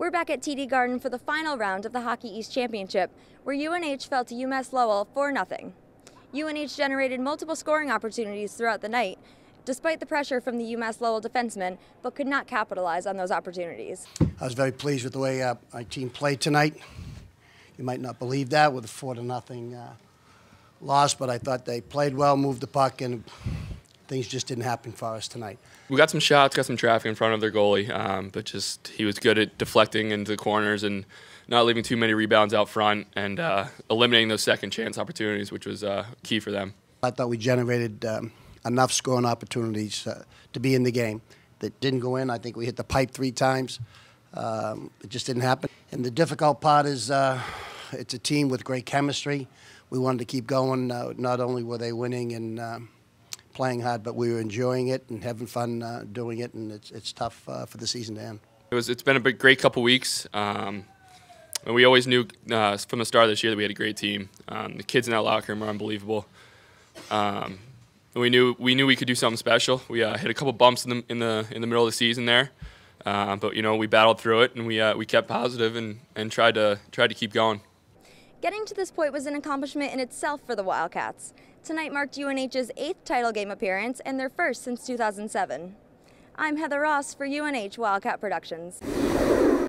We're back at TD Garden for the final round of the Hockey East Championship, where UNH fell to UMass Lowell 4 0. UNH generated multiple scoring opportunities throughout the night, despite the pressure from the UMass Lowell defensemen, but could not capitalize on those opportunities. I was very pleased with the way uh, my team played tonight. You might not believe that with a 4 to nothing uh, loss, but I thought they played well, moved the puck, and things just didn't happen for us tonight. We got some shots, got some traffic in front of their goalie, um, but just he was good at deflecting into the corners and not leaving too many rebounds out front and uh, eliminating those second chance opportunities, which was uh, key for them. I thought we generated um, enough scoring opportunities uh, to be in the game. That didn't go in. I think we hit the pipe three times. Um, it just didn't happen. And the difficult part is uh, it's a team with great chemistry. We wanted to keep going. Uh, not only were they winning and um, playing hard, but we were enjoying it and having fun uh, doing it, and it's, it's tough uh, for the season to end. It was. It's been a big, great couple weeks. Um, and we always knew uh, from the start of this year that we had a great team. Um, the kids in that locker room are unbelievable. Um, we knew we knew we could do something special. We uh, hit a couple bumps in the in the in the middle of the season there, uh, but you know we battled through it and we uh, we kept positive and, and tried to tried to keep going. Getting to this point was an accomplishment in itself for the Wildcats. Tonight marked UNH's eighth title game appearance and their first since 2007. I'm Heather Ross for UNH Wildcat Productions.